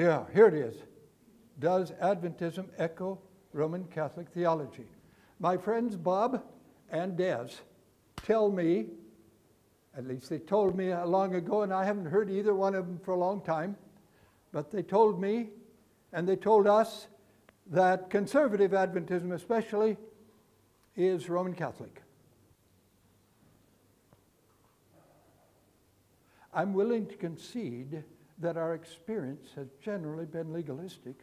Yeah, here it is. Does Adventism echo Roman Catholic theology? My friends Bob and Des tell me, at least they told me long ago, and I haven't heard either one of them for a long time, but they told me and they told us that conservative Adventism, especially, is Roman Catholic. I'm willing to concede that our experience has generally been legalistic,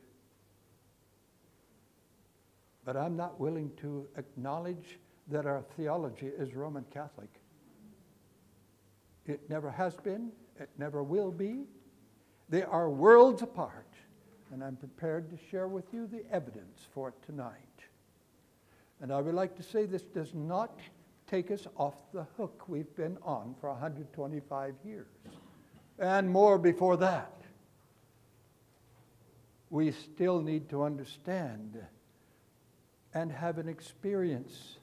but I'm not willing to acknowledge that our theology is Roman Catholic. It never has been, it never will be. They are worlds apart, and I'm prepared to share with you the evidence for it tonight. And I would like to say this does not take us off the hook we've been on for 125 years and more before that. We still need to understand and have an experience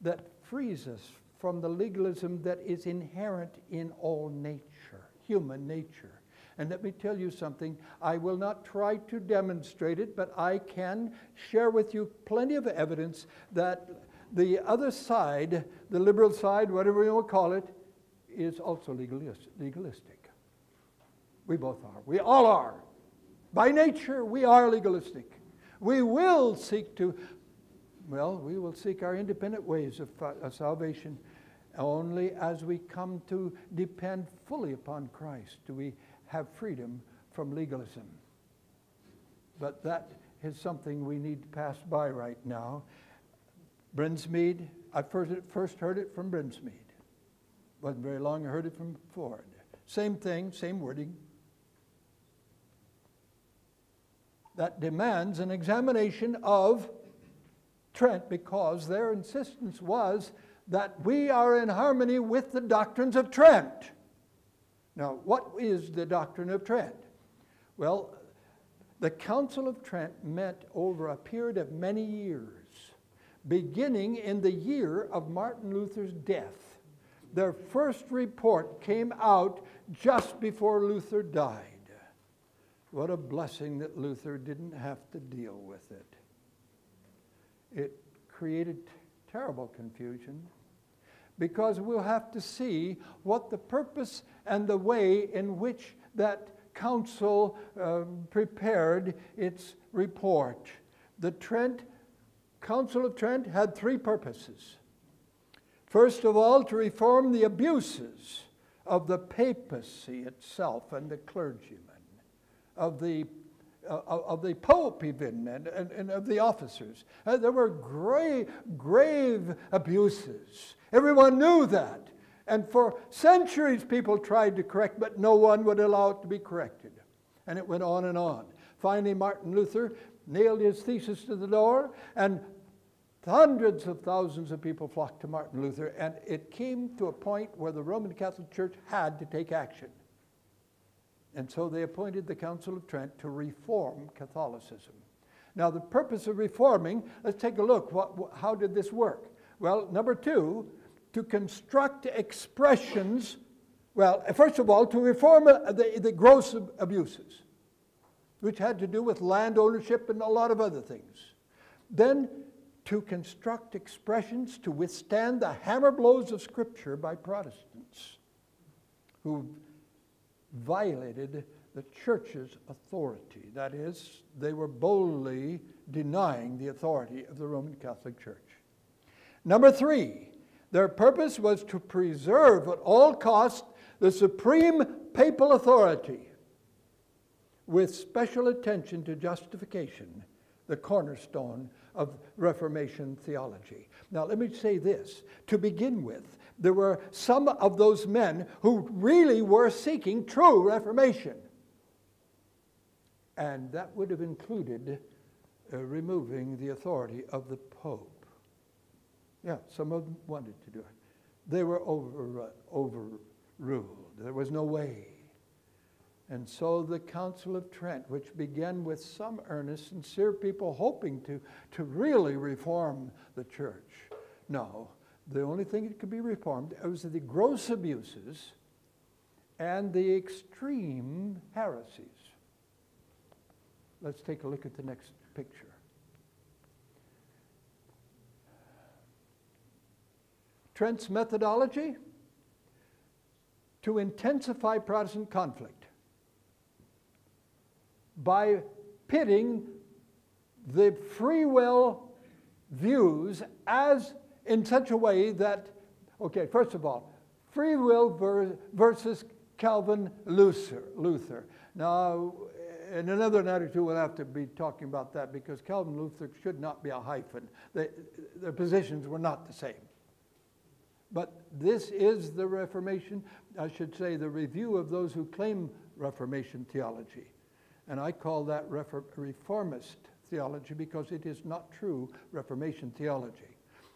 that frees us from the legalism that is inherent in all nature, human nature. And let me tell you something. I will not try to demonstrate it, but I can share with you plenty of evidence that the other side, the liberal side, whatever you want to call it, is also legalistic. We both are. We all are. By nature, we are legalistic. We will seek to, well, we will seek our independent ways of, uh, of salvation only as we come to depend fully upon Christ do we have freedom from legalism. But that is something we need to pass by right now. Brinsmead, I first, first heard it from Brinsmead. Wasn't very long, I heard it from Ford. Same thing, same wording. That demands an examination of Trent because their insistence was that we are in harmony with the doctrines of Trent. Now, what is the doctrine of Trent? Well, the Council of Trent met over a period of many years, beginning in the year of Martin Luther's death. Their first report came out just before Luther died. What a blessing that Luther didn't have to deal with it. It created terrible confusion because we'll have to see what the purpose and the way in which that council um, prepared its report. The Trent Council of Trent had three purposes. First of all, to reform the abuses of the papacy itself and the clergymen, of the uh, of the Pope, even, and, and, and of the officers. Uh, there were grave, grave abuses. Everyone knew that. And for centuries, people tried to correct, but no one would allow it to be corrected. And it went on and on. Finally, Martin Luther nailed his thesis to the door, and hundreds of thousands of people flocked to Martin Luther, and it came to a point where the Roman Catholic Church had to take action. And so they appointed the Council of Trent to reform Catholicism. Now, the purpose of reforming, let's take a look. What, how did this work? Well, number two, to construct expressions, well, first of all, to reform uh, the, the gross abuses, which had to do with land ownership and a lot of other things. Then, to construct expressions to withstand the hammer blows of Scripture by Protestants who violated the church's authority. That is, they were boldly denying the authority of the Roman Catholic Church. Number three, their purpose was to preserve at all costs the supreme papal authority with special attention to justification, the cornerstone of Reformation theology. Now, let me say this. To begin with, there were some of those men who really were seeking true reformation. And that would have included uh, removing the authority of the Pope. Yeah, some of them wanted to do it. They were over, uh, overruled. There was no way. And so the Council of Trent, which began with some earnest, sincere people hoping to, to really reform the church, no, the only thing that could be reformed was the gross abuses and the extreme heresies. let's take a look at the next picture. Trent's methodology to intensify Protestant conflict by pitting the free will views as in such a way that, okay, first of all, free will versus Calvin Luther. Luther. Now, in another night or two, we'll have to be talking about that because Calvin Luther should not be a hyphen. They, their positions were not the same. But this is the Reformation, I should say, the review of those who claim Reformation theology. And I call that reformist theology because it is not true Reformation theology.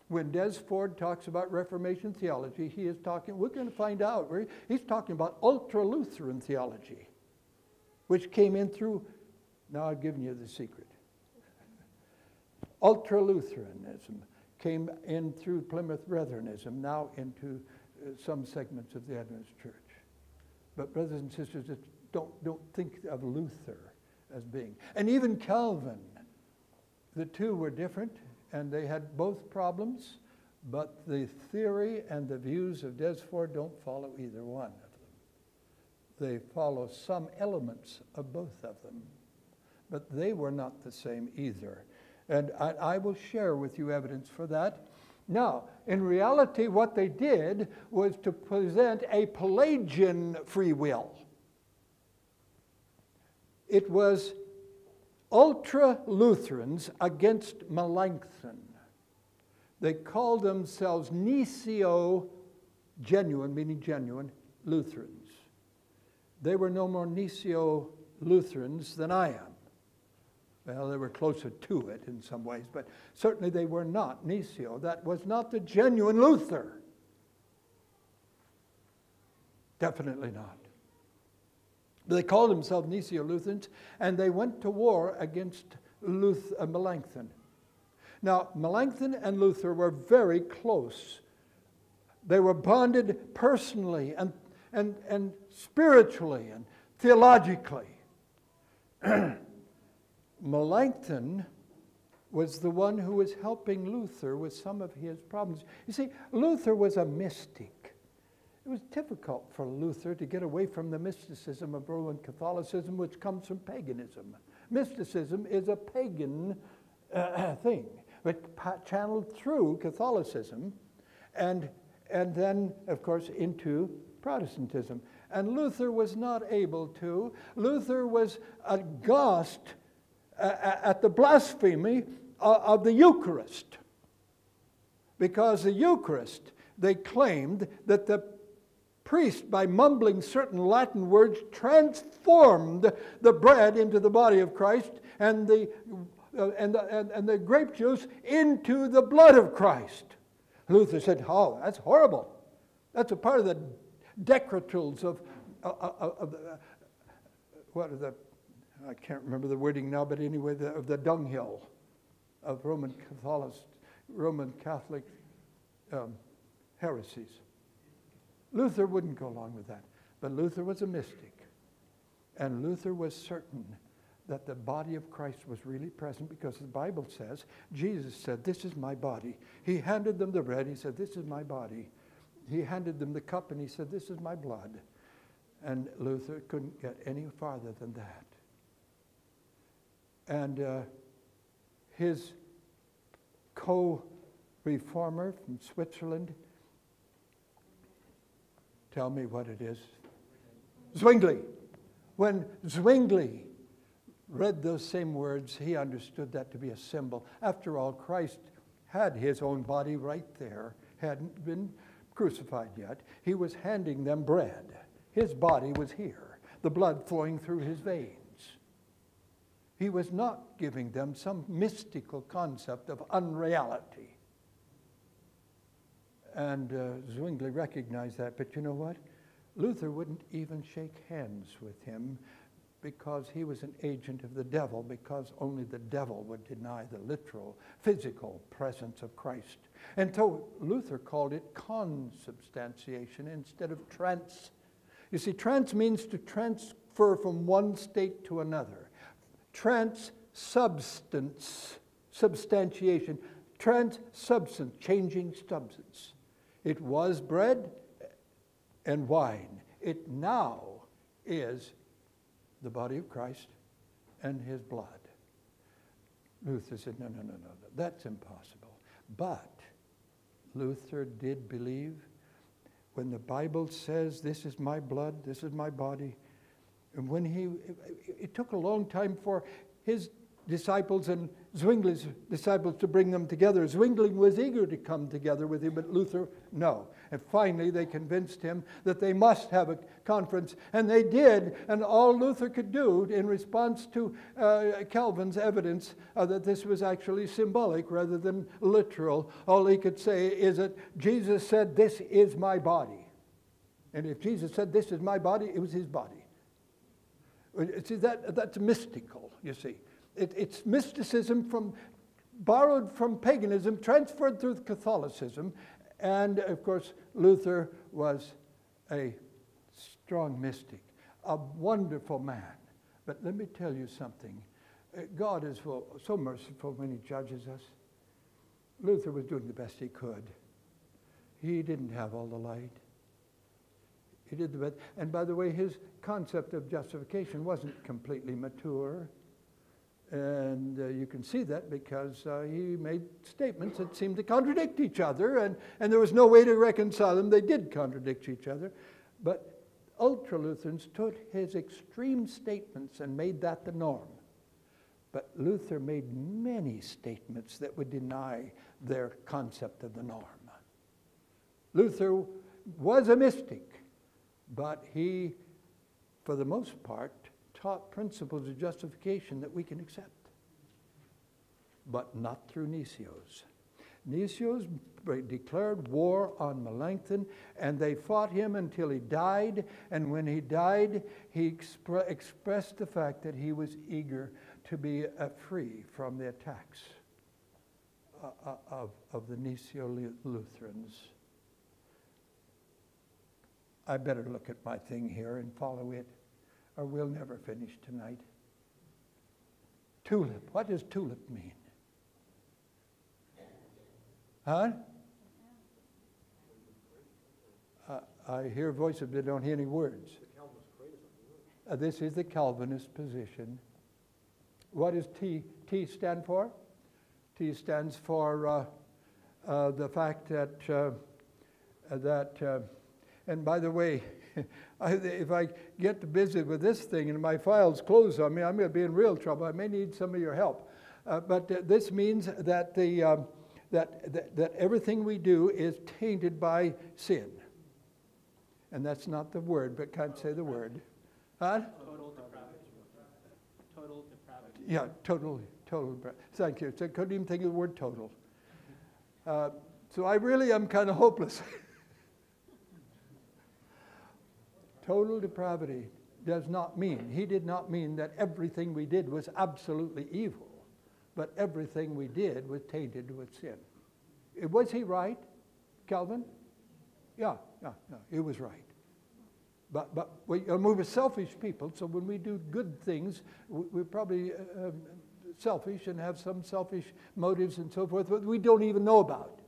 When Des Ford talks about Reformation theology, he is talking, we're going to find out, he's talking about ultra Lutheran theology, which came in through, now I've given you the secret. ultra Lutheranism came in through Plymouth Brethrenism, now into uh, some segments of the Adventist Church. But, brothers and sisters, don't, don't think of Luther as being. And even Calvin, the two were different and they had both problems, but the theory and the views of Des Ford don't follow either one of them. They follow some elements of both of them, but they were not the same either. And I, I will share with you evidence for that. Now, in reality, what they did was to present a Pelagian free will. It was ultra Lutherans against Melanchthon. They called themselves Gnesio genuine, meaning genuine, Lutherans. They were no more Gnesio Lutherans than I am. Well, they were closer to it in some ways, but certainly they were not Gnesio. That was not the genuine Luther. Definitely not. They called themselves Gnesio Lutherans, and they went to war against Luther, uh, Melanchthon. Now, Melanchthon and Luther were very close. They were bonded personally and, and, and spiritually and theologically. Melanchthon was the one who was helping Luther with some of his problems. You see, Luther was a mystic. It was difficult for Luther to get away from the mysticism of Roman Catholicism, which comes from paganism. Mysticism is a pagan uh, thing, but channeled through Catholicism and, and then, of course, into Protestantism. And Luther was not able to. Luther was aghast uh, at the blasphemy of the Eucharist. Because the Eucharist, they claimed that the priest, by mumbling certain Latin words, transformed the bread into the body of Christ and the, uh, and, the, and, and the grape juice into the blood of Christ. Luther said, Oh, that's horrible. That's a part of the decretals of, uh, uh, uh of uh, what are the, I can't remember the wording now, but anyway, the, of the dunghill of Roman Catholic, Roman Catholic um, heresies. Luther wouldn't go along with that. But Luther was a mystic. And Luther was certain that the body of Christ was really present because the Bible says, Jesus said, This is my body. He handed them the bread. He said, This is my body. He handed them the cup and he said, This is my blood. And Luther couldn't get any farther than that. And uh, his co reformer from Switzerland, Tell me what it is. Zwingli. When Zwingli read those same words, he understood that to be a symbol. After all, Christ had his own body right there, hadn't been crucified yet. He was handing them bread. His body was here, the blood flowing through his veins. He was not giving them some mystical concept of unreality. And uh, Zwingli recognized that. But you know what? Luther wouldn't even shake hands with him because he was an agent of the devil, because only the devil would deny the literal, physical presence of Christ. And so Luther called it consubstantiation instead of trans. You see, trans means to transfer from one state to another. transsubstance, substantiation, transsubstance, changing substance. It was bread and wine. It now is the body of Christ and his blood. Luther said, no, no, no, no, that's impossible. But Luther did believe when the Bible says, This is my blood, this is my body. And when he, it took a long time for his disciples and Zwingli's disciples to bring them together. Zwingli was eager to come together with him, but Luther, no. And finally, they convinced him that they must have a conference, and they did. And all Luther could do in response to uh, Calvin's evidence uh, that this was actually symbolic rather than literal, all he could say is that Jesus said, This is my body. And if Jesus said, This is my body, it was his body. See, that, that's mystical, you see. It, it's mysticism from, borrowed from paganism, transferred through Catholicism. And of course, Luther was a strong mystic, a wonderful man. But let me tell you something. Uh, God is so merciful when he judges us. Luther was doing the best he could. He didn't have all the light. He did the best. And by the way, his concept of justification wasn't completely mature. And uh, you can see that because uh, he made statements that seemed to contradict each other, and, and there was no way to reconcile them. They did contradict each other. But ultra Lutherans took his extreme statements and made that the norm. But Luther made many statements that would deny their concept of the norm. Luther was a mystic, but he, for the most part, taught principles of justification that we can accept, but not through Gnesios. Gnesios declared war on Melanchthon, and they fought him until he died. And when he died, he expre- expressed the fact that he was eager to be uh, free from the attacks uh, uh of, of the Nicene Lutherans. I better look at my thing here and follow it or we'll never finish tonight. Tulip. What does tulip mean? Huh? Uh, I hear voices, but don't hear any words. Uh, this is the Calvinist position. What does T, T stand for? T stands for uh, uh the fact that, uh, that uh, and by the way, I, if I get visit with this thing and my files close on me, I'm going to be in real trouble. I may need some of your help. Uh, but uh, this means that, the, um, that, that, that everything we do is tainted by sin. And that's not the word, but can't say the word. Huh? Total depravity. Total depravity. Yeah, total, total. Thank you. So I couldn't even think of the word total. Uh, so I really am kind of hopeless. Total depravity does not mean, he did not mean that everything we did was absolutely evil, but everything we did was tainted with sin. Was he right, Calvin? Yeah, yeah, yeah, he was right. But, but we, we were selfish people, so when we do good things, we, are probably uh, um, selfish and have some selfish motives and so forth that we don't even know about.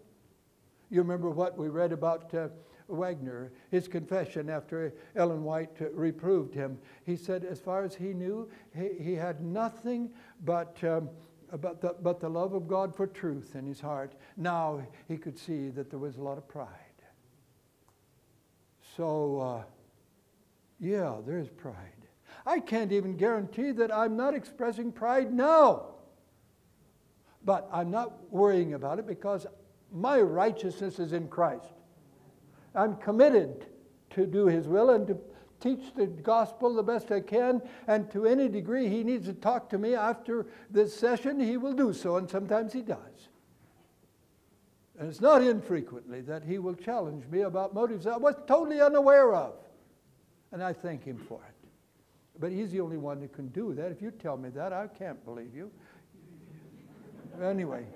You remember what we read about uh, Waggoner, his confession after Ellen White reproved him. He said, as far as he knew, he, he had nothing but, um, but, the, but the love of God for truth in his heart. Now he could see that there was a lot of pride. So, uh, yeah, there's pride. I can't even guarantee that I'm not expressing pride now. But I'm not worrying about it because my righteousness is in Christ. I'm committed to do His will and to teach the gospel the best I can. And to any degree He needs to talk to me after this session, He will do so, and sometimes He does. And it's not infrequently that He will challenge me about motives I was totally unaware of. And I thank Him for it. But He's the only one that can do that. If you tell me that, I can't believe you. Anyway.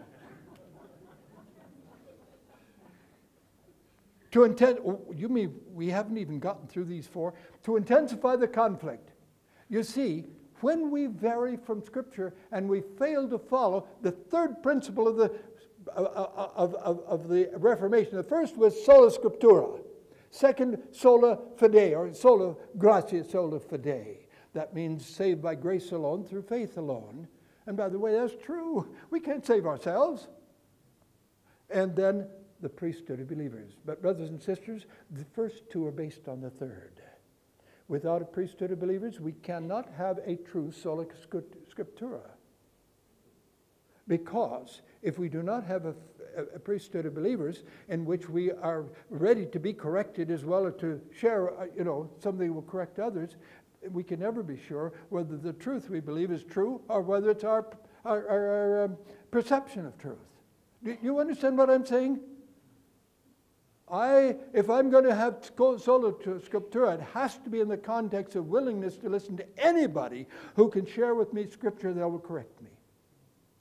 To intent, oh, you mean we haven't even gotten through these four? To intensify the conflict. You see, when we vary from Scripture and we fail to follow the third principle of the, uh, uh, uh, of, of, of the Reformation, the first was sola scriptura, second sola fide, or sola gratia sola fide. That means saved by grace alone through faith alone. And by the way, that's true. We can't save ourselves. And then the priesthood of believers. But, brothers and sisters, the first two are based on the third. Without a priesthood of believers, we cannot have a true sola scriptura. Because if we do not have a, a, priesthood of believers in which we are ready to be corrected as well as to share, uh, you know, something will correct others, we can never be sure whether the truth we believe is true or whether it's our, our, our, our um, perception of truth. Do you understand what I'm saying? I, if I'm going to have solo scriptura, it has to be in the context of willingness to listen to anybody who can share with me scripture that will correct me.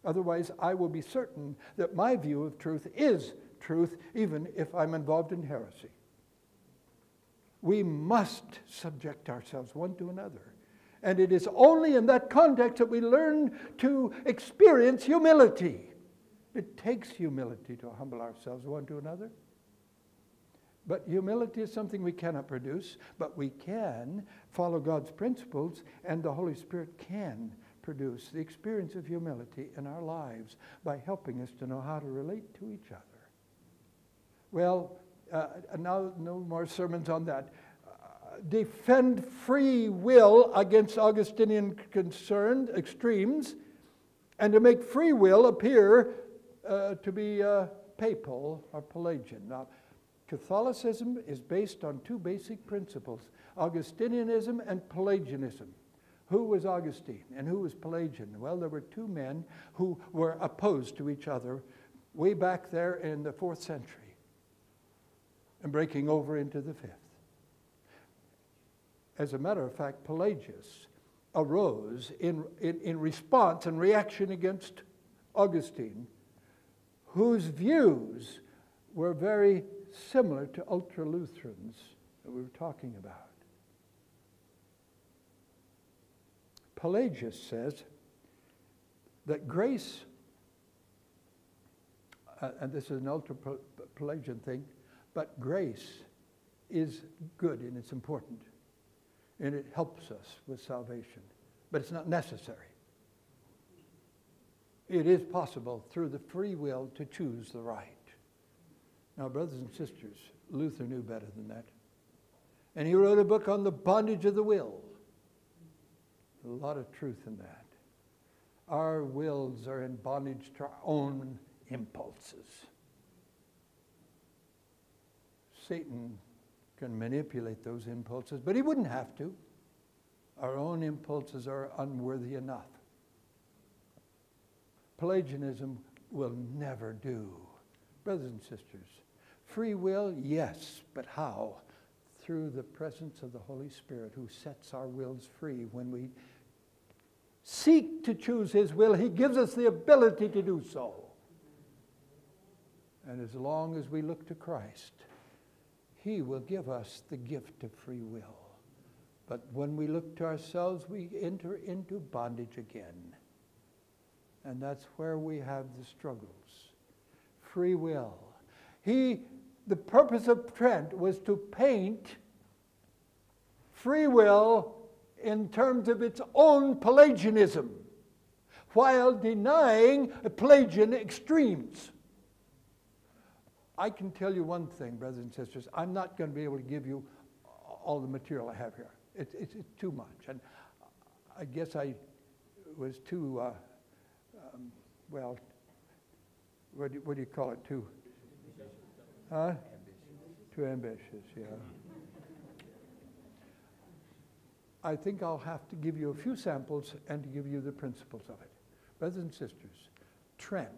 Otherwise, I will be certain that my view of truth is truth, even if I'm involved in heresy. We must subject ourselves one to another. And it is only in that context that we learn to experience humility. It takes humility to humble ourselves one to another. But humility is something we cannot produce, but we can follow God's principles, and the Holy Spirit can produce the experience of humility in our lives by helping us to know how to relate to each other. Well, uh, now no more sermons on that. Uh, defend free will against Augustinian concerned extremes, and to make free will appear uh, to be uh, papal or Pelagian. Now, Catholicism is based on two basic principles Augustinianism and Pelagianism. Who was Augustine and who was Pelagian? Well, there were two men who were opposed to each other way back there in the fourth century and breaking over into the fifth. As a matter of fact, Pelagius arose in, in, in response and reaction against Augustine, whose views were very similar to ultra Lutherans that we were talking about. Pelagius says that grace, uh, and this is an ultra Pelagian thing, but grace is good and it's important and it helps us with salvation, but it's not necessary. It is possible through the free will to choose the right. Now, brothers and sisters, Luther knew better than that. And he wrote a book on the bondage of the will. A lot of truth in that. Our wills are in bondage to our own impulses. Satan can manipulate those impulses, but he wouldn't have to. Our own impulses are unworthy enough. Pelagianism will never do. Brothers and sisters, Free will, yes, but how? Through the presence of the Holy Spirit who sets our wills free. When we seek to choose His will, He gives us the ability to do so. And as long as we look to Christ, He will give us the gift of free will. But when we look to ourselves, we enter into bondage again. And that's where we have the struggles. Free will. He the purpose of Trent was to paint free will in terms of its own Pelagianism while denying Pelagian extremes. I can tell you one thing, brothers and sisters. I'm not going to be able to give you all the material I have here. It's, it's, it's too much. And I guess I was too, uh, um, well, what do, what do you call it, too Huh? Too ambitious, yeah. I think I'll have to give you a few samples and to give you the principles of it. Brothers and sisters, Trent,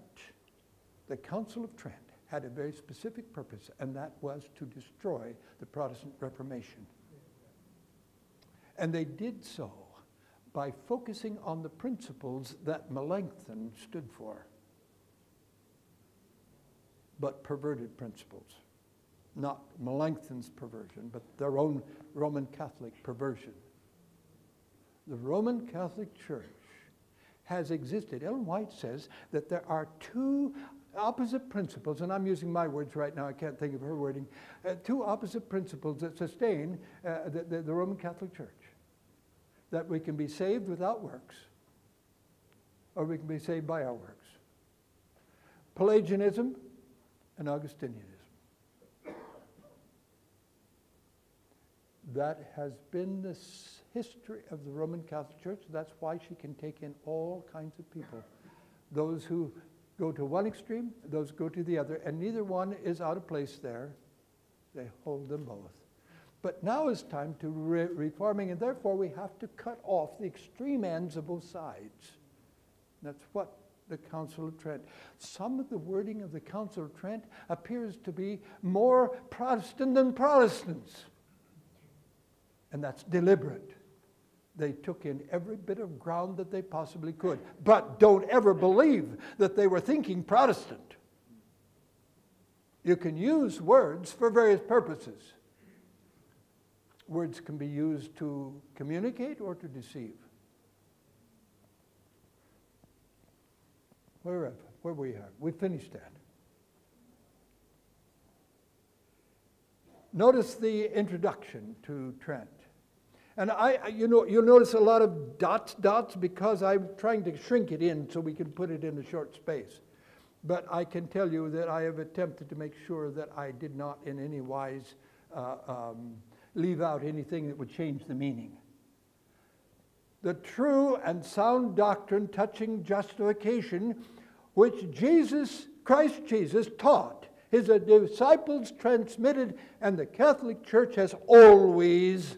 the Council of Trent, had a very specific purpose, and that was to destroy the Protestant Reformation. And they did so by focusing on the principles that Melanchthon stood for but perverted principles. Not Melanchthon's perversion, but their own Roman Catholic perversion. The Roman Catholic Church has existed. Ellen White says that there are two opposite principles, and I'm using my words right now, I can't think of her wording, uh, two opposite principles that sustain uh, the, the, the Roman Catholic Church that we can be saved without works, or we can be saved by our works Pelagianism and Augustinianism. That has been the history of the Roman Catholic Church. That's why she can take in all kinds of people. Those who go to one extreme, those go to the other, and neither one is out of place there. They hold them both. But now is time to re- reforming, and therefore we have to cut off the extreme ends of both sides. That's what the Council of Trent. Some of the wording of the Council of Trent appears to be more Protestant than Protestants. And that's deliberate. They took in every bit of ground that they possibly could. But don't ever believe that they were thinking Protestant. You can use words for various purposes. Words can be used to communicate or to deceive. Where, where we are, we finished that. Notice the introduction to Trent. And I, you know, you'll notice a lot of dots, dots, because I'm trying to shrink it in so we can put it in a short space. But I can tell you that I have attempted to make sure that I did not in any wise uh, um, leave out anything that would change the meaning. The true and sound doctrine touching justification, which Jesus, Christ Jesus, taught, his disciples transmitted, and the Catholic Church has always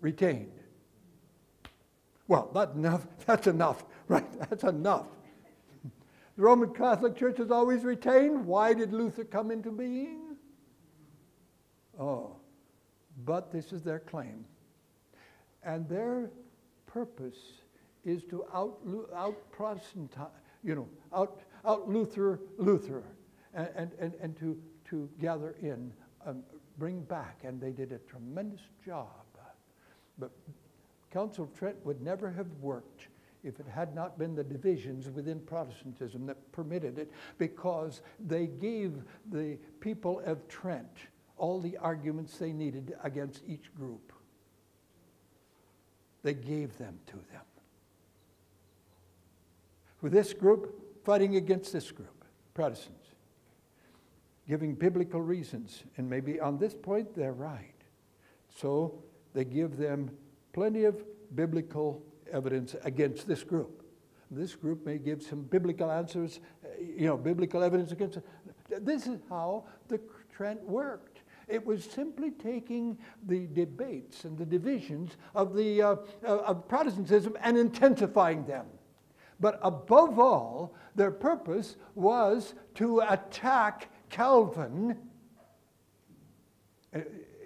retained. Well, that's enough. That's enough, right? That's enough. The Roman Catholic Church has always retained. Why did Luther come into being? Oh, but this is their claim. And their purpose is to out, out you know, out, out Luther, Luther, and, and, and to, to gather in, um, bring back. And they did a tremendous job. But Council of Trent would never have worked if it had not been the divisions within Protestantism that permitted it, because they gave the people of Trent all the arguments they needed against each group. They gave them to them. With this group fighting against this group, Protestants, giving biblical reasons, and maybe on this point they're right. So they give them plenty of biblical evidence against this group. This group may give some biblical answers, you know, biblical evidence against it. This is how the Trent worked. It was simply taking the debates and the divisions of, the, uh, of Protestantism and intensifying them. But above all, their purpose was to attack Calvin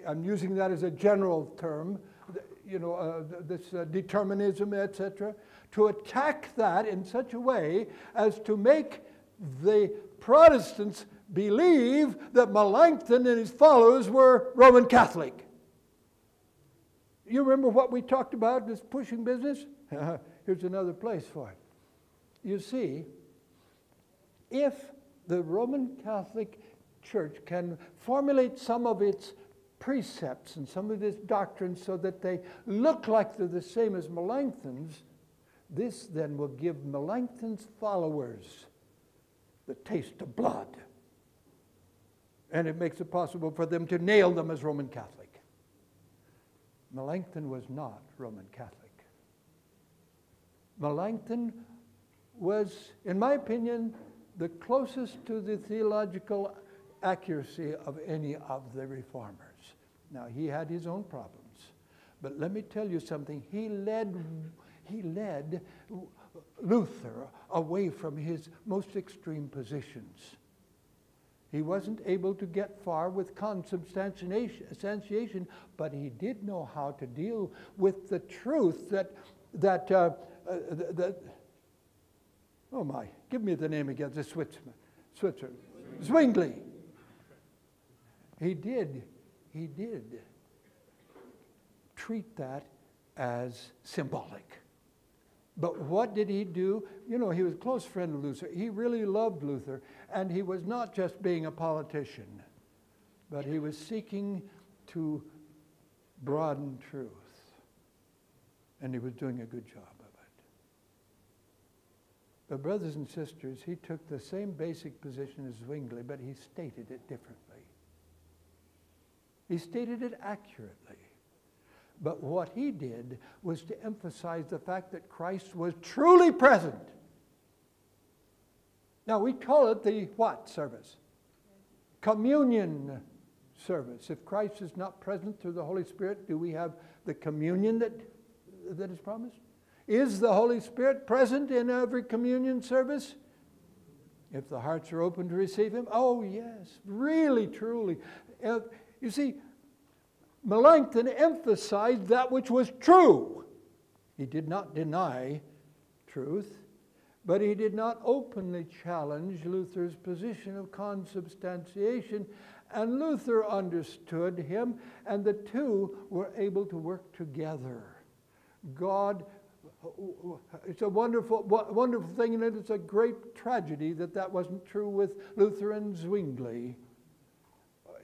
I'm using that as a general term, you know, uh, this uh, determinism, etc., to attack that in such a way as to make the Protestants believe that Melanchthon and his followers were Roman Catholic. You remember what we talked about, this pushing business? Here's another place for it. You see, if the Roman Catholic Church can formulate some of its precepts and some of its doctrines so that they look like they're the same as Melanchthon's, this then will give Melanchthon's followers the taste of blood. And it makes it possible for them to nail them as Roman Catholic. Melanchthon was not Roman Catholic. Melanchthon was, in my opinion, the closest to the theological accuracy of any of the reformers. Now, he had his own problems. But let me tell you something. He led, he led Luther away from his most extreme positions. He wasn't able to get far with consubstantiation, but he did know how to deal with the truth that, that, uh, uh, that oh my, give me the name again, the Switzerland, Switzerland, Zwingli. He did he did treat that as symbolic. But what did he do? You know, he was a close friend of Luther. He really loved Luther, and he was not just being a politician, but he was seeking to broaden truth. And he was doing a good job. But, brothers and sisters, he took the same basic position as Zwingli, but he stated it differently. He stated it accurately. But what he did was to emphasize the fact that Christ was truly present. Now, we call it the what service? Communion service. If Christ is not present through the Holy Spirit, do we have the communion that, that is promised? Is the Holy Spirit present in every communion service? If the hearts are open to receive Him? Oh, yes, really, truly. Uh, you see, Melanchthon emphasized that which was true. He did not deny truth, but he did not openly challenge Luther's position of consubstantiation. And Luther understood him, and the two were able to work together. God, it's a wonderful, wonderful thing, and it's a great tragedy that that wasn't true with Luther and Zwingli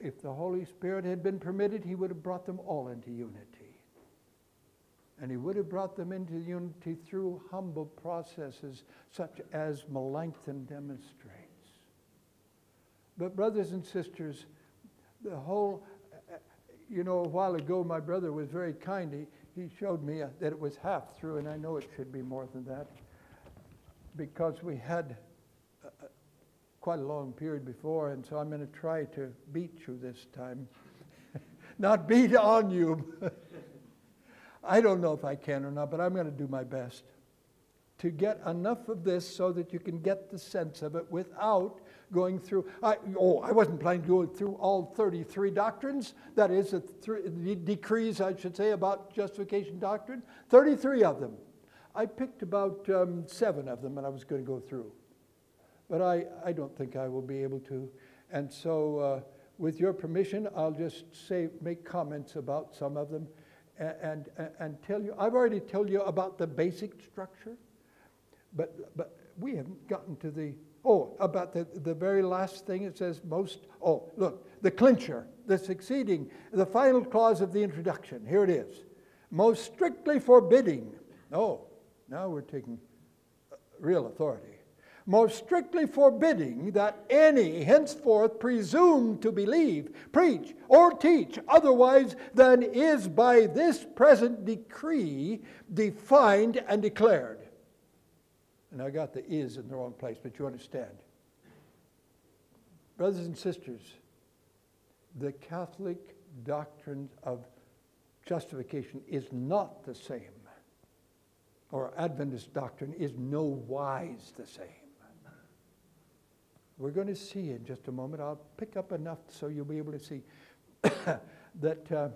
if the Holy Spirit had been permitted, he would have brought them all into unity. And he would have brought them into unity through humble processes such as Melanchthon demonstrates. But, brothers and sisters, the whole, you know, a while ago, my brother was very kind. He, he showed me that it was half through, and I know it should be more than that because we had quite a long period before, and so I'm going to try to beat you this time. not beat on you. I don't know if I can or not, but I'm going to do my best to get enough of this so that you can get the sense of it without going through. I, oh, I wasn't planning to go through all 33 doctrines. That is, the, the decrees, I should say, about justification doctrine. 33 of them. I picked about um, seven of them, and I was going to go through but I, I don't think I will be able to. And so, uh, with your permission, I'll just say, make comments about some of them and, and, and tell you. I've already told you about the basic structure, but, but we haven't gotten to the, oh, about the, the very last thing it says most, oh, look, the clincher, the succeeding, the final clause of the introduction. Here it is. Most strictly forbidding. Oh, now we're taking uh, real authority most strictly forbidding that any henceforth presume to believe, preach, or teach otherwise than is by this present decree defined and declared. And I got the is in the wrong place, but you understand. Brothers and sisters, the Catholic doctrine of justification is not the same, or Adventist doctrine is no wise the same. We're going to see in just a moment. I'll pick up enough so you'll be able to see that uh,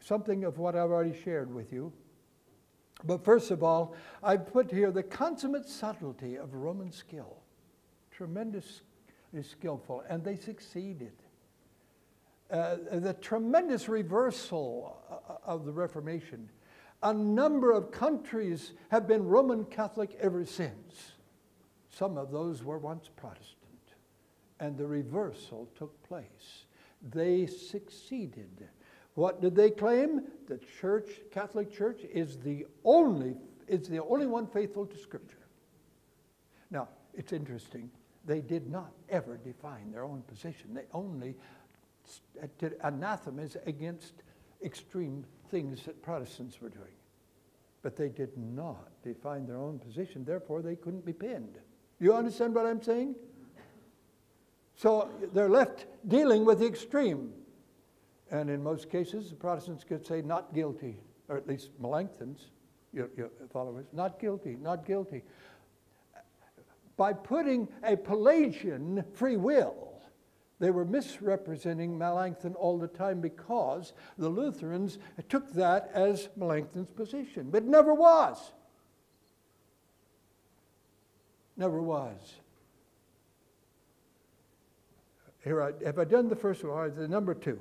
something of what I've already shared with you. But first of all, I've put here the consummate subtlety of Roman skill. Tremendously skillful, and they succeeded. Uh, the tremendous reversal uh, of the Reformation. A number of countries have been Roman Catholic ever since. Some of those were once Protestant and the reversal took place. They succeeded. What did they claim? The church, Catholic Church, is the only, is the only one faithful to Scripture. Now, it's interesting. They did not ever define their own position. They only uh, did anathemas against extreme things that Protestants were doing. But they did not define their own position. Therefore, they couldn't be pinned. You understand what I'm saying? So they're left dealing with the extreme. And in most cases, the Protestants could say not guilty, or at least Melanchthon's your, your followers, not guilty, not guilty. By putting a Pelagian free will, they were misrepresenting Melanchthon all the time because the Lutherans took that as Melanchthon's position, but never was. Never was. Here, I, have I done the first one? The number two.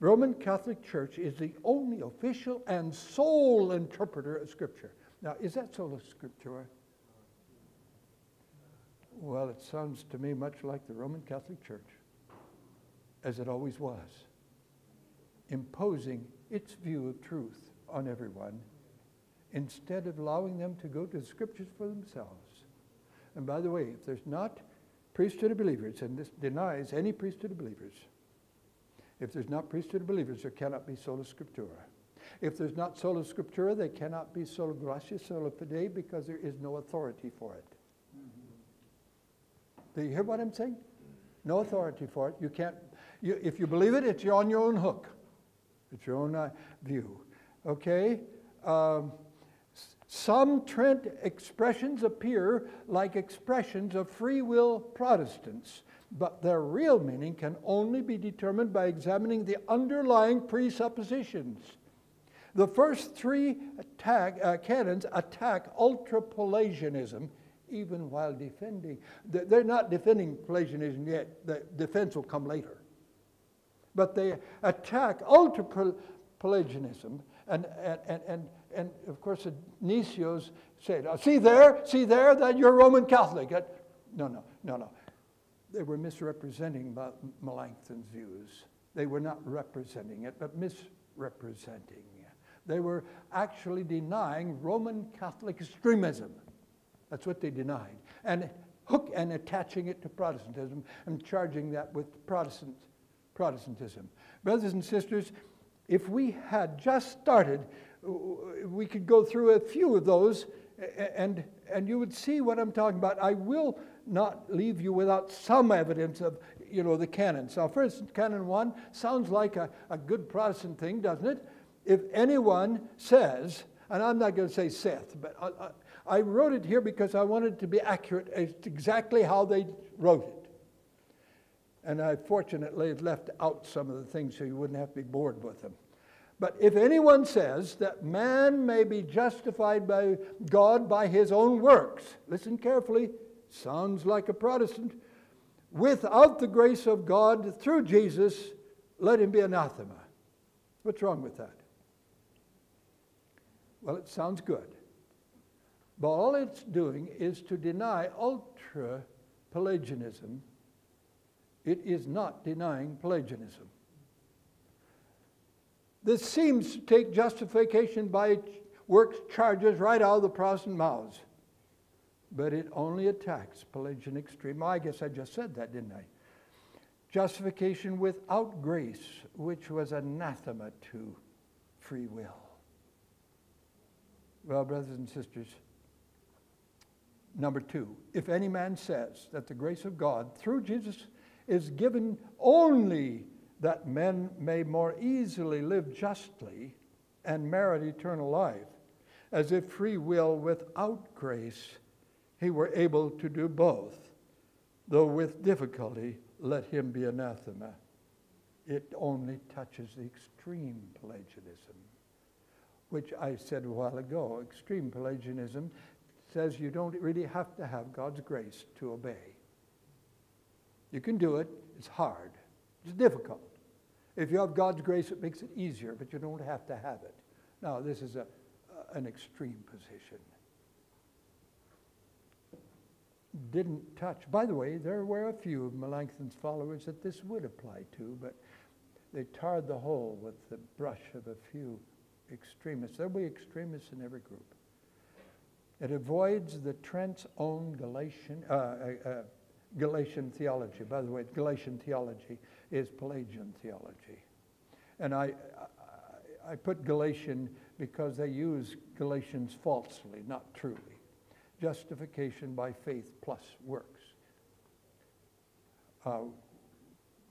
Roman Catholic Church is the only official and sole interpreter of Scripture. Now, is that sola scriptura? Well, it sounds to me much like the Roman Catholic Church, as it always was, imposing its view of truth on everyone instead of allowing them to go to the Scriptures for themselves. And by the way, if there's not priesthood of believers, and this denies any priesthood of believers, if there's not priesthood of believers, there cannot be sola scriptura. If there's not sola scriptura, there cannot be sola gratia, sola fide, because there is no authority for it. Do you hear what I'm saying? No authority for it. You can't. You, if you believe it, it's on your own hook. It's your own uh, view. Okay. Um, some Trent expressions appear like expressions of free will Protestants, but their real meaning can only be determined by examining the underlying presuppositions. The first three attack, uh, canons attack ultra Pelagianism, even while defending. They're not defending Pelagianism yet, the defense will come later. But they attack ultra Pelagianism, and, and, and, and of course, Gnesios said, oh, See there, see there, that you're Roman Catholic. No, no, no, no. They were misrepresenting Melanchthon's views. They were not representing it, but misrepresenting. They were actually denying Roman Catholic extremism. That's what they denied. And hook and attaching it to Protestantism and charging that with Protestant, Protestantism. Brothers and sisters, if we had just started, we could go through a few of those and, and you would see what I'm talking about. I will not leave you without some evidence of, you know, the canons. Now, first, Canon 1 sounds like a, a good Protestant thing, doesn't it? If anyone says, and I'm not going to say Seth, but I, I, wrote it here because I wanted to be accurate as exactly how they wrote it. And I fortunately left out some of the things so you wouldn't have to be bored with them. But if anyone says that man may be justified by God by his own works, listen carefully, sounds like a Protestant, without the grace of God through Jesus, let him be anathema. What's wrong with that? Well, it sounds good. But all it's doing is to deny ultra Pelagianism. It is not denying Pelagianism. This seems to take justification by works charges right out of the Protestant mouths. But it only attacks Pelagian extreme. I guess I just said that, didn't I? Justification without grace, which was anathema to free will. Well, brothers and sisters, number two, if any man says that the grace of God through Jesus is given only that men may more easily live justly and merit eternal life, as if free will without grace he were able to do both, though with difficulty let him be anathema. It only touches the extreme Pelagianism which I said a while ago. Extreme Pelagianism says you don't really have to have God's grace to obey. You can do it, it's hard, it's difficult. If you have God's grace, it makes it easier, but you don't have to have it. Now, this is a, an extreme position. Didn't touch. By the way, there were a few of Melanchthon's followers that this would apply to, but they tarred the whole with the brush of a few extremists. There'll be extremists in every group. It avoids the Trent's own Galatian, uh, uh, uh, Galatian theology. By the way, Galatian theology is Pelagian theology. And I, I, I put Galatian because they use Galatians falsely, not truly. Justification by faith plus works. Uh,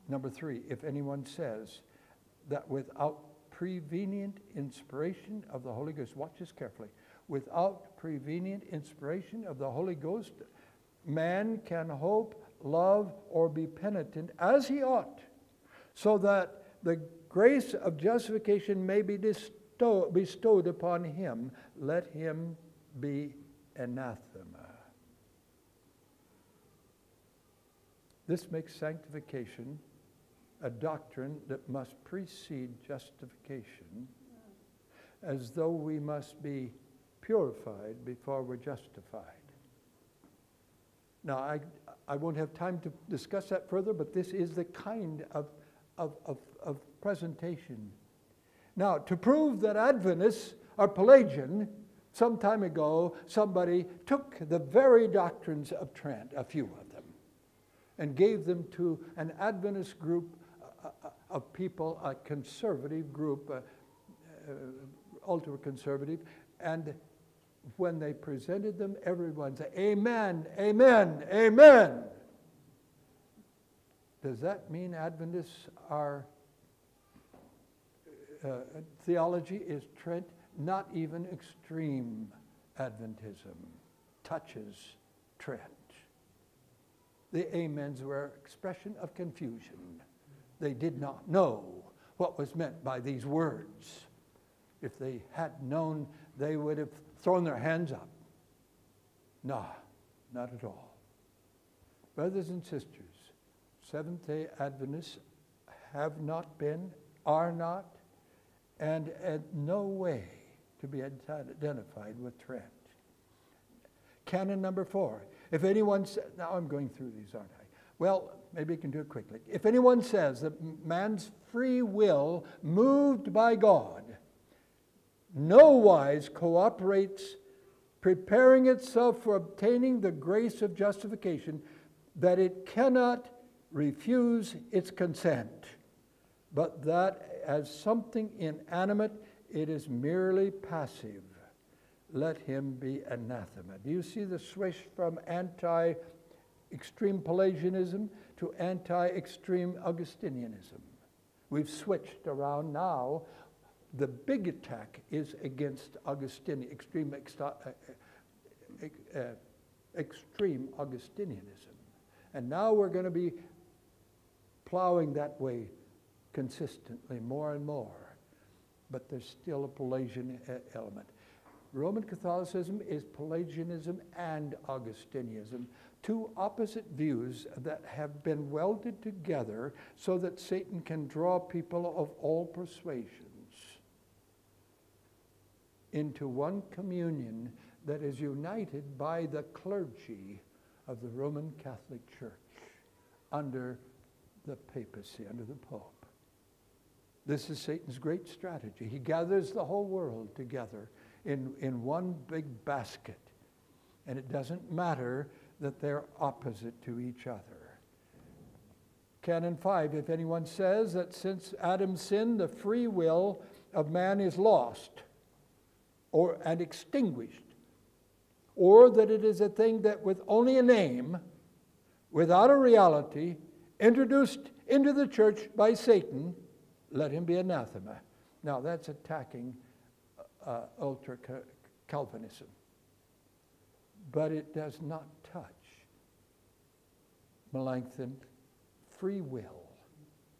number three, if anyone says that without prevenient inspiration of the Holy Ghost. Watch this carefully. Without prevenient inspiration of the Holy Ghost, man can hope, love, or be penitent as he ought, so that the grace of justification may be bestowed upon him. Let him be anathema. This makes sanctification a doctrine that must precede justification, as though we must be purified before we're justified. Now, I, I won't have time to discuss that further, but this is the kind of, of, of, of presentation. Now, to prove that Adventists are Pelagian, some time ago, somebody took the very doctrines of Trent, a few of them, and gave them to an Adventist group uh, uh of people, a conservative group, uh, uh, ultra conservative, and when they presented them, everyone said, Amen, Amen, Amen. Does that mean Adventists are, uh, theology is Trent? Not even extreme Adventism touches Trent. The amens were expression of confusion. They did not know what was meant by these words. If they had known, they would have thrown their hands up. Nah, not at all. Brothers and sisters, Seventh day Adventists have not been, are not, and in no way to be identified with Trent. Canon number four. If anyone says, now I'm going through these, aren't I? Well, maybe I can do it quickly. If anyone says that man's free will, moved by God, no wise cooperates, preparing itself for obtaining the grace of justification, that it cannot refuse its consent, but that as something inanimate, it is merely passive. Let him be anathema. Do you see the switch from anti extreme Pelagianism to anti extreme Augustinianism? We've switched around now the big attack is against Augustinian, extreme, uh, uh, extreme Augustinianism. And now we're going to be plowing that way consistently more and more. But there's still a Pelagian element. Roman Catholicism is Pelagianism and Augustinianism, two opposite views that have been welded together so that Satan can draw people of all persuasions into one communion that is united by the clergy of the Roman Catholic Church under the papacy, under the Pope. This is Satan's great strategy. He gathers the whole world together in, in one big basket. And it doesn't matter that they're opposite to each other. Canon 5 If anyone says that since Adam sinned, the free will of man is lost, or and extinguished, or that it is a thing that with only a name, without a reality, introduced into the church by Satan, let him be anathema. Now that's attacking uh, ultra Calvinism. But it does not touch Melanchthon free will.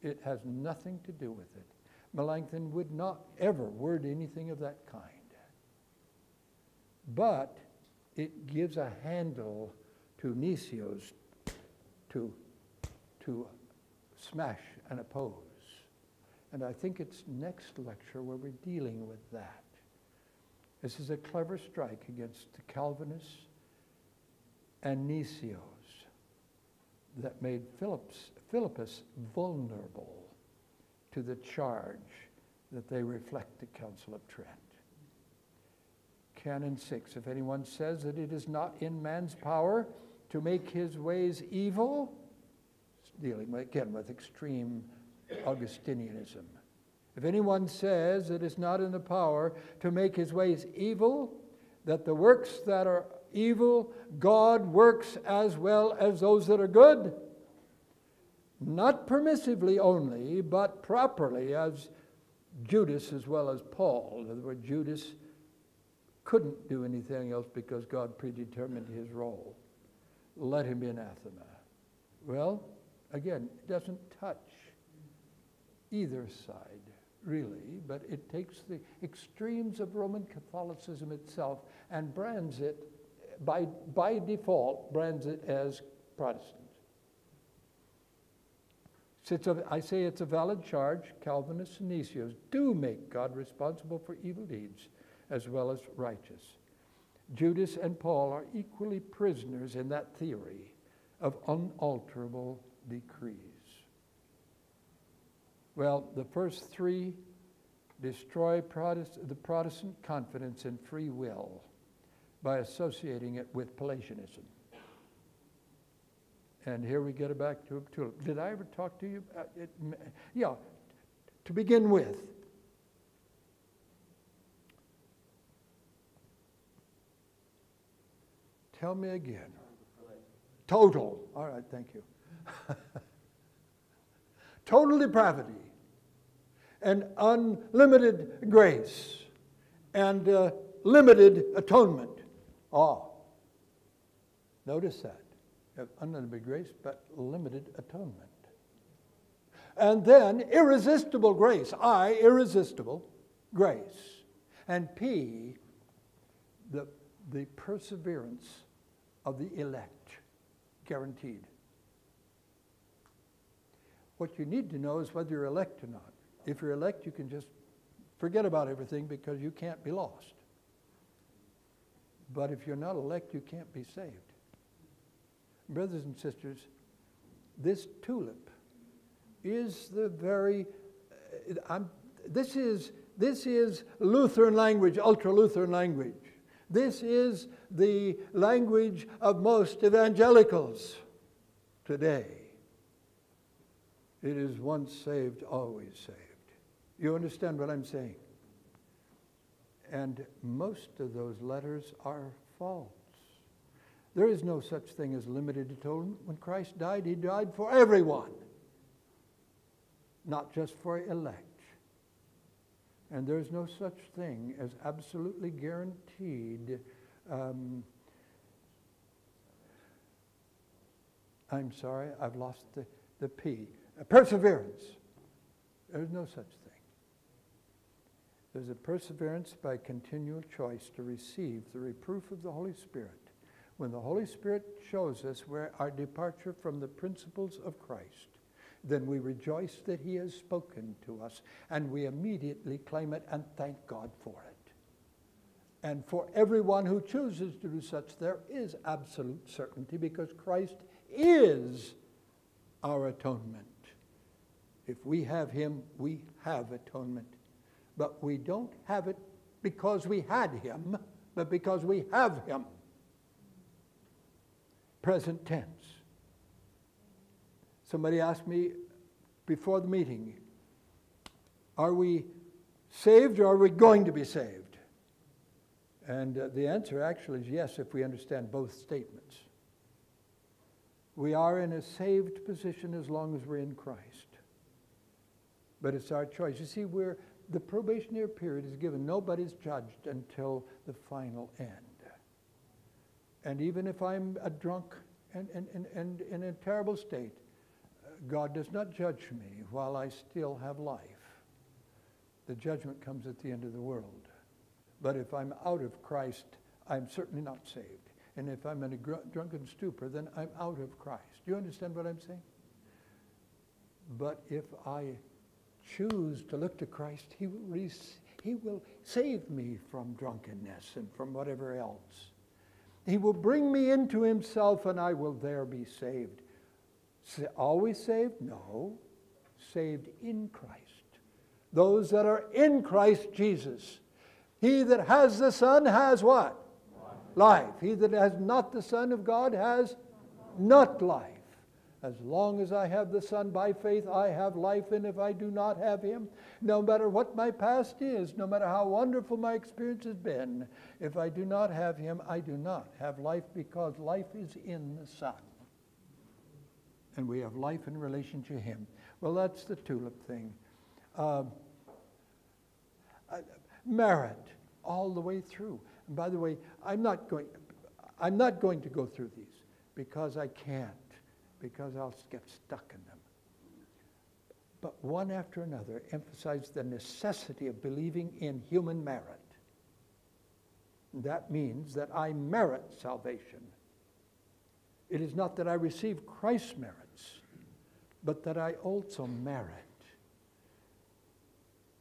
It has nothing to do with it. Melanchthon would not ever word anything of that kind but it gives a handle to Gnesios to, to smash and oppose. And I think it's next lecture where we're dealing with that. This is a clever strike against the Calvinists and Gnesios that made Phillips, Philippists vulnerable to the charge that they reflect the Council of Trent. Canon 6 If anyone says that it is not in man's power to make his ways evil, dealing again with extreme Augustinianism. If anyone says that it is not in the power to make his ways evil, that the works that are evil, God works as well as those that are good, not permissively only, but properly, as Judas as well as Paul. In other words, Judas couldn't do anything else because God predetermined his role. Let him be anathema. Well, again, it doesn't touch either side, really, but it takes the extremes of Roman Catholicism itself and brands it, by, by default, brands it as Protestant. Since I say it's a valid charge, Calvinists and Gnesios do make God responsible for evil deeds as well as righteous. Judas and Paul are equally prisoners in that theory of unalterable decrees. Well, the first three destroy Protest- the Protestant confidence in free will by associating it with Pelagianism. And here we get it back to tulip. Did I ever talk to you? Uh, it, yeah, to begin with, tell me again. Total. All right, thank you. Total depravity and unlimited grace and uh, limited atonement. Ah, notice that unlimited grace, but limited atonement. And then irresistible grace. I, irresistible grace. And P, the, the perseverance of the elect, guaranteed. What you need to know is whether you're elect or not. If you're elect, you can just forget about everything because you can't be lost. But if you're not elect, you can't be saved. Brothers and sisters, this tulip is the very, uh, this, is, this is Lutheran language, ultra Lutheran language. This is the language of most evangelicals today. It is once saved, always saved. You understand what I'm saying? And most of those letters are false. There is no such thing as limited atonement. When Christ died, he died for everyone, not just for elect. And there's no such thing as absolutely guaranteed. Um, I'm sorry, I've lost the, the P. Perseverance. There's no such thing. There's a perseverance by continual choice to receive the reproof of the Holy Spirit when the Holy Spirit shows us where our departure from the principles of Christ, then we rejoice that He has spoken to us and we immediately claim it and thank God for it. And for everyone who chooses to do such, there is absolute certainty because Christ is our atonement. If we have Him, we have atonement. But we don't have it because we had Him, but because we have Him present tense. Somebody asked me before the meeting, are we saved or are we going to be saved? And uh, the answer actually is yes, if we understand both statements. We are in a saved position as long as we're in Christ. But it's our choice. You see, we're, the probationary period is given. Nobody's judged until the final end. And even if I'm a drunk and, and, and, and in a terrible state, God does not judge me while I still have life. The judgment comes at the end of the world. But if I'm out of Christ, I'm certainly not saved. And if I'm in a drunken stupor, then I'm out of Christ. Do you understand what I'm saying? But if I choose to look to Christ, he will, re- he will save me from drunkenness and from whatever else. He will bring me into himself and I will there be saved. Always saved? No. Saved in Christ. Those that are in Christ Jesus. He that has the Son has what? Life. life. He that has not the Son of God has not life. As long as I have the Son by faith, I have life, and if I do not have Him, no matter what my past is, no matter how wonderful my experience has been, if I do not have Him, I do not have life because life is in the Son. And we have life in relation to Him. Well, that's the tulip thing. Uh, merit all the way through. And by the way, I'm not going, I'm not going to go through these because I can't because I'll get stuck in them. But one after another emphasize the necessity of believing in human merit. That means that I merit salvation. It is not that I receive Christ's merits, but that I also merit.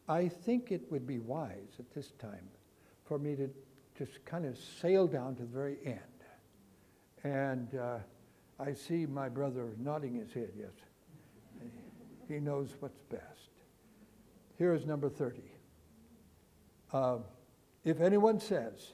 I think it would be wise at this time for me to just kind of sail down to the very end. And uh, I see my brother nodding his head, yes. He knows what's best. Here is number 30. Uh, if anyone says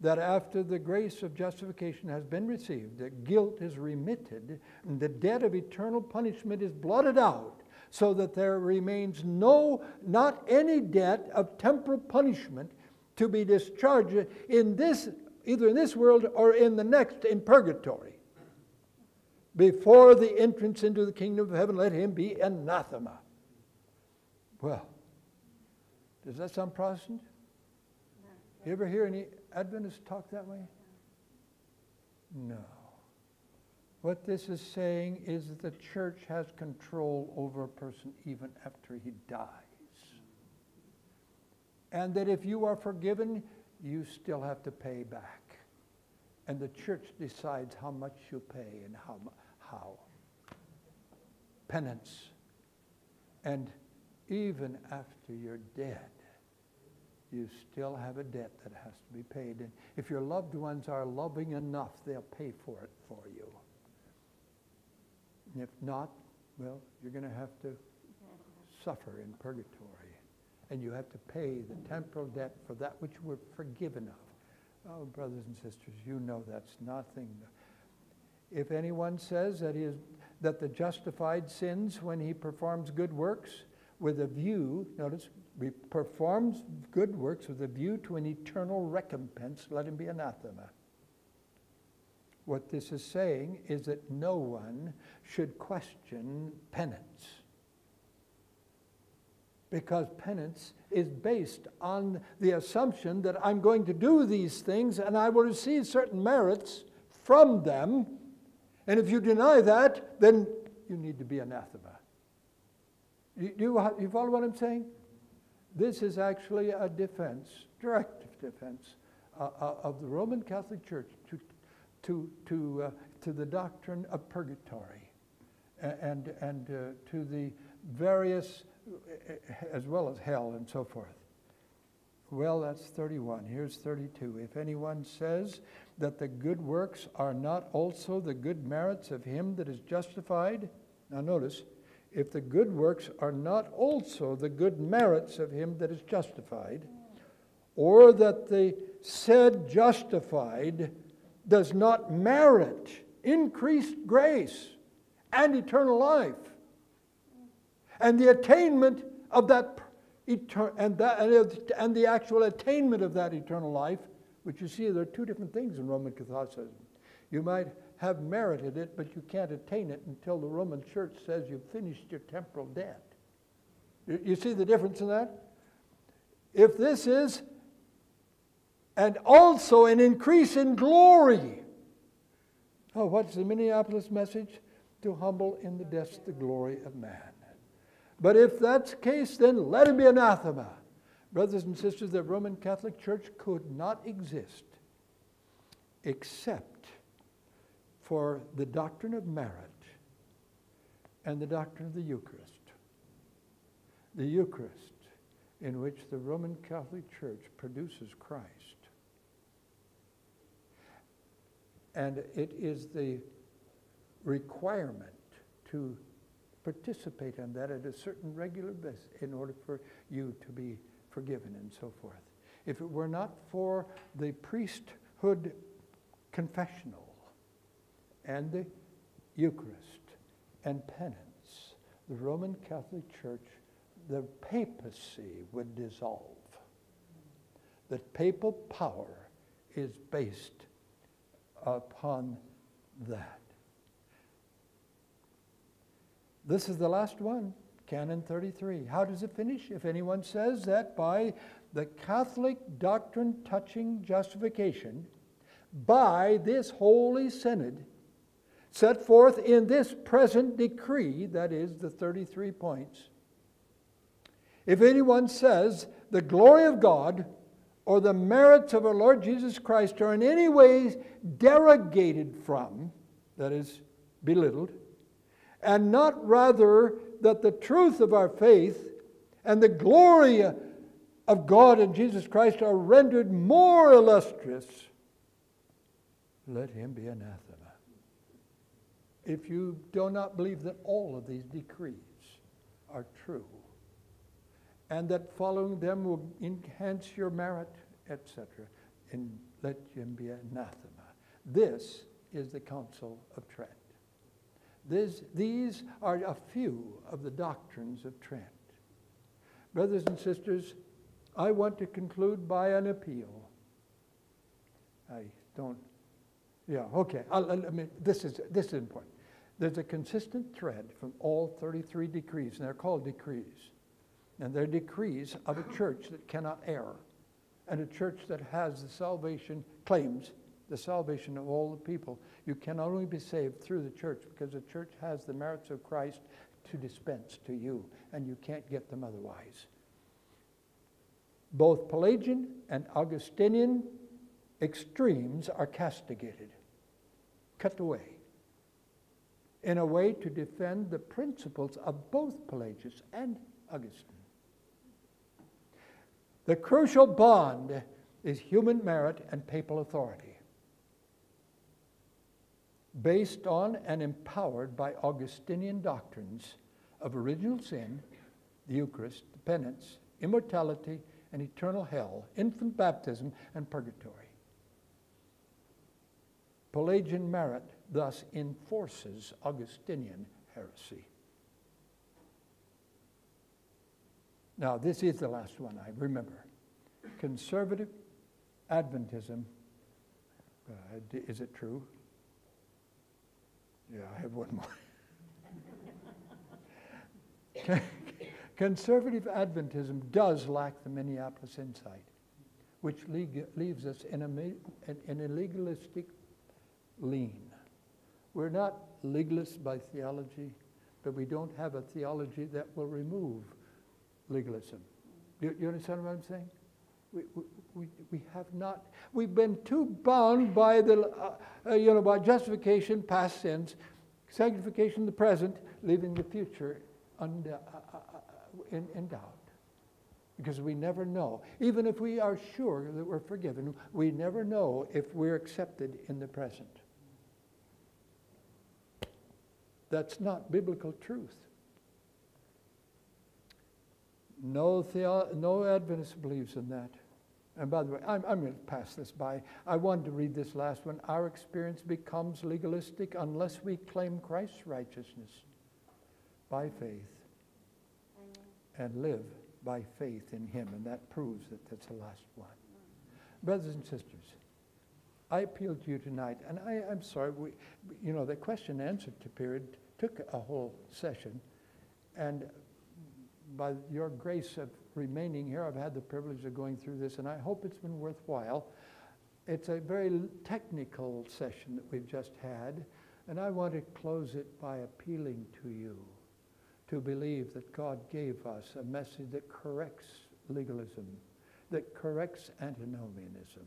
that after the grace of justification has been received, that guilt is remitted, and the debt of eternal punishment is blotted out, so that there remains no, not any debt of temporal punishment to be discharged in this, either in this world or in the next, in purgatory. Before the entrance into the kingdom of heaven, let him be anathema. Well, does that sound Protestant? You ever hear any Adventists talk that way? No. What this is saying is that the church has control over a person even after he dies. And that if you are forgiven, you still have to pay back. And the church decides how much you pay and how. How. Penance. And even after you're dead, you still have a debt that has to be paid. And if your loved ones are loving enough, they'll pay for it for you. And if not, well, you're going to have to suffer in purgatory. And you have to pay the temporal debt for that which you were forgiven of. Oh, brothers and sisters, you know that's nothing. If anyone says that, he is, that the justified sins when he performs good works with a view, notice, performs good works with a view to an eternal recompense, let him be anathema. What this is saying is that no one should question penance. Because penance is based on the assumption that I'm going to do these things and I will receive certain merits from them. And if you deny that, then you need to be anathema. You, you, you follow what I'm saying? This is actually a defense, direct defense, uh, uh, of the Roman Catholic Church to to, to, uh, to the doctrine of purgatory and, and uh, to the various, uh, as well as hell and so forth. Well, that's 31. Here's 32. If anyone says that the good works are not also the good merits of him that is justified, now notice, if the good works are not also the good merits of him that is justified, or that the said justified does not merit increased grace and eternal life. And the attainment of that, and, that, and the actual attainment of that eternal life, which you see, there are two different things in Roman Catholicism. You might have merited it, but you can't attain it until the Roman Church says you've finished your temporal debt. You see the difference in that? If this is and also an increase in glory. Oh, what's the Minneapolis message? To humble in the dust the glory of man. But if that's the case, then let him be anathema. Brothers and sisters, the Roman Catholic Church could not exist except for the doctrine of merit and the doctrine of the Eucharist. The Eucharist, in which the Roman Catholic Church produces Christ And it is the requirement to participate in that at a certain regular basis in order for you to be forgiven and so forth. If it were not for the priesthood confessional and the Eucharist and penance, the Roman Catholic Church, the papacy would dissolve. The papal power is based upon that. This is the last one, Canon 33. How does it finish? If anyone says that by the Catholic doctrine touching justification, by this holy synod, set forth in this present decree, that is the 33 points, if anyone says the glory of God or the merits of our Lord Jesus Christ are in any ways derogated from, that is, belittled, and not rather that the truth of our faith and the glory of God and Jesus Christ are rendered more illustrious, let him be anathema. If you do not believe that all of these decrees are true, and that following them will enhance your merit, etc., and let him be anathema. This is the Council of Trent. This, these are a few of the doctrines of Trent. Brothers and sisters, I want to conclude by an appeal. I don't, yeah, okay. I'll, I mean, this is, this is important. There's a consistent thread from all 33 decrees, and they're called decrees. And they're decrees of a church that cannot err, and a church that has the salvation, claims the salvation of all the people. You can only be saved through the church because the church has the merits of Christ to dispense to you, and you can't get them otherwise. Both Pelagian and Augustinian extremes are castigated, cut away, in a way to defend the principles of both Pelagius and Augustine. The crucial bond is human merit and papal authority, based on and empowered by Augustinian doctrines of original sin, the Eucharist, the penance, immortality, and eternal hell, infant baptism, and purgatory. Pelagian merit thus enforces Augustinian heresy. Now, this is the last one I remember. Conservative Adventism. Uh, is it true? Yeah, I have one more. Conservative Adventism does lack the Minneapolis insight, which leaves us in a, in a legalistic lean. We're not legalists by theology, but we don't have a theology that will remove legalism. Do you understand what I'm saying? We, we, we have not, we've been too bound by the, uh, uh, you know, by justification, past sins, sanctification, the present, leaving the future under, uh, uh, uh in, in doubt. Because we never know. Even if we are sure that we're forgiven, we never know if we're accepted in the present. That's not biblical truth. No, no Adventist believes in that. And by the way, I'm, I'm going to pass this by. I wanted to read this last one. Our experience becomes legalistic unless we claim Christ's righteousness by faith and live by faith in him. And that proves that that's the last one. Brothers and sisters, I appeal to you tonight, and I, am sorry, we, you know, the question and answer to period took a whole session. And by your grace of remaining here, I've had the privilege of going through this, and I hope it's been worthwhile. It's a very technical session that we've just had, and I want to close it by appealing to you to believe that God gave us a message that corrects legalism, that corrects antinomianism,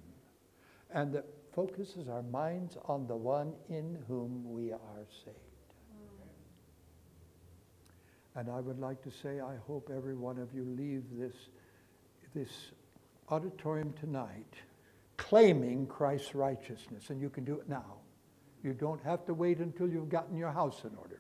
and that focuses our minds on the one in whom we are saved. And I would like to say, I hope every one of you leave this, this auditorium tonight claiming Christ's righteousness. And you can do it now. You don't have to wait until you've gotten your house in order.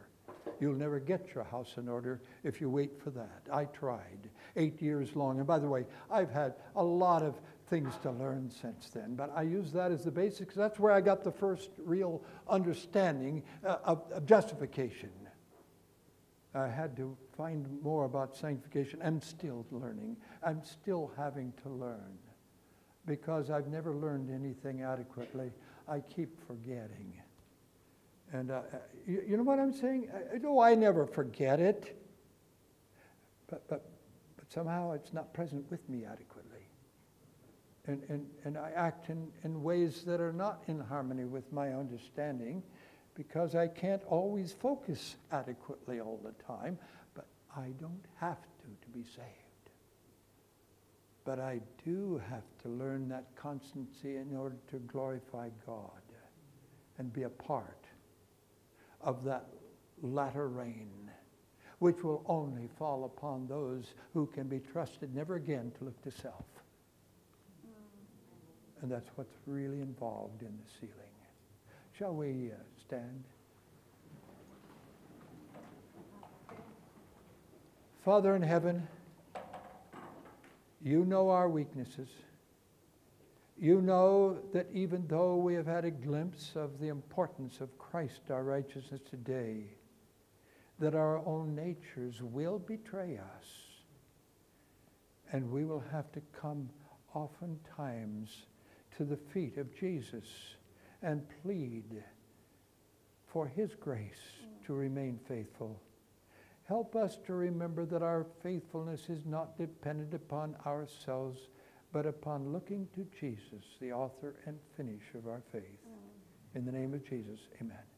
You'll never get your house in order if you wait for that. I tried eight years long. And by the way, I've had a lot of things to learn since then, but I use that as the basics. That's where I got the first real understanding uh, of, of justification. I had to find more about sanctification. I'm still learning. I'm still having to learn because I've never learned anything adequately. I keep forgetting. And uh, you, you, know what I'm saying? I, I never forget it. But, but, but somehow it's not present with me adequately. And, and, and I act in, in ways that are not in harmony with my understanding because I can't always focus adequately all the time, but I don't have to to be saved. But I do have to learn that constancy in order to glorify God and be a part of that latter rain, which will only fall upon those who can be trusted never again to look to self. And that's what's really involved in the sealing. Shall we uh, Father in heaven, you know our weaknesses. You know that even though we have had a glimpse of the importance of Christ, our righteousness today, that our own natures will betray us. And we will have to come oftentimes to the feet of Jesus and plead for his grace to remain faithful. Help us to remember that our faithfulness is not dependent upon ourselves, but upon looking to Jesus, the author and finisher of our faith. Mm. In the name of Jesus, amen.